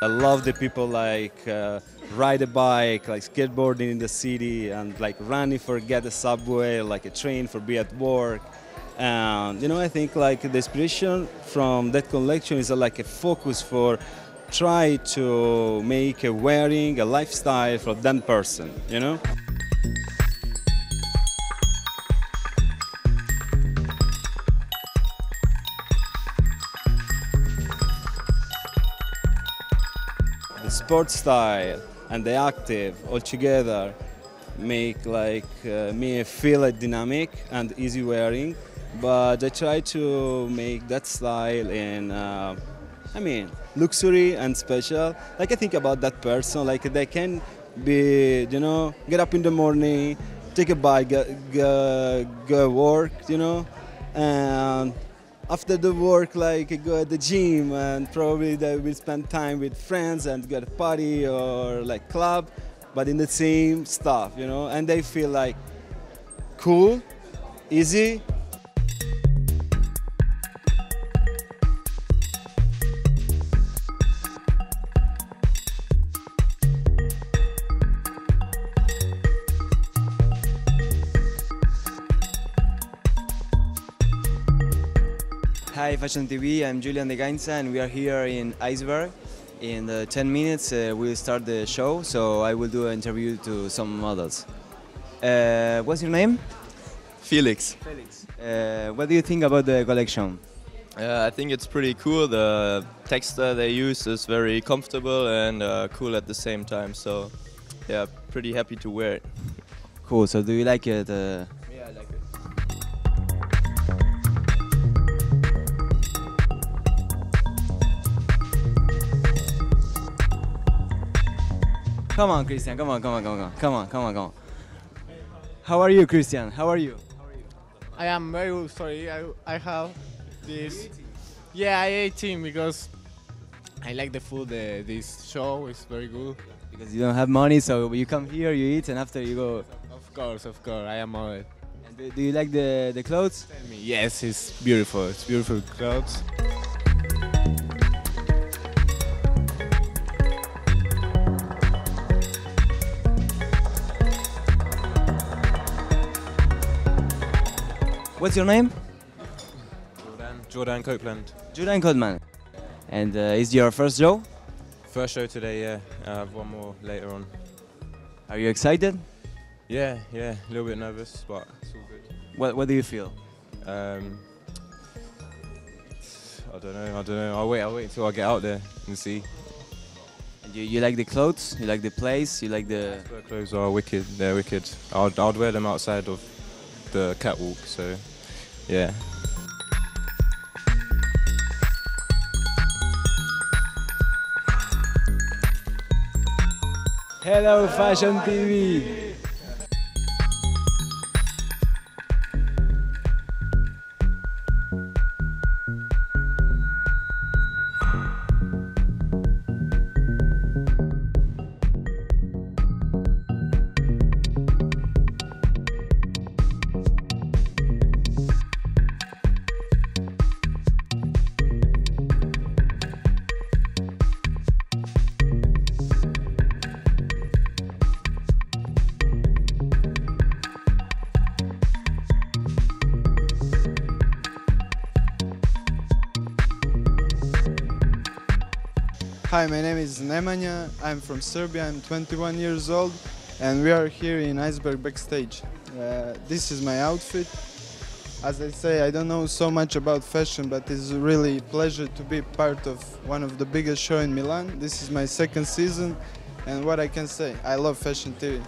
I love the people like uh, ride a bike, like skateboarding in the city, and like running for get the subway, like a train for be at work. And you know, I think like the inspiration from that collection is uh, like a focus for try to make a wearing a lifestyle for that person. You know. The sport style and the active all together make like uh, me feel like dynamic and easy wearing. But i try to make that style in uh, i mean luxury and special. Like i think about that person like they can be you know get up in the morning take a bike go, go, go work you know and after the work like go at the gym and probably they will spend time with friends and get a party or like club but in the same stuff you know? And they feel like cool easy Hi Fashion TV, I'm Julian de Gainza and we are here in Iceberg. In uh, 10 minutes uh, we'll start the show, so I will do an interview to some models. Uh, what's your name? Felix. Felix. Uh, what do you think about the collection? Uh, I think it's pretty cool. The texture they use is very comfortable and uh, cool at the same time. So, yeah, pretty happy to wear it. Cool, so do you like it? Come on, Christian, come on, come on, come on, come on, come on, come on. How are you, Christian? How are you? I am very sorry. I, I have this. Yeah, I 18 because I like the food. Uh, this show is very good. Because you don't have money, so you come here, you eat, and after you go. Of course, of course, I am. And do, do you like the, the clothes? Tell me. Yes, it's beautiful. It's beautiful clothes. What's your name? Jourdan, Jourdan Copeland. Jourdan Coleman. And uh, is your first show? First show today, yeah. I have one more later on. Are you excited? Yeah, yeah, a little bit nervous, but it's all good. What, what do you feel? Um, I don't know, I don't know. I'll wait, I'll wait until I get out there and see. And you, you like the clothes? You like the place? You like the. Clothes are wicked, they're wicked. I'd, I'd wear them outside of the catwalk, so yeah. Hello, Fashion TV! Hi, my name is Nemanja. I'm from Serbia. I'm 21 years old, and we are here in Iceberg backstage. Uh, this is my outfit. As I say, I don't know so much about fashion, but it's really a pleasure to be part of one of the biggest show in Milan. This is my second season, and what I can say, I love fashion TV.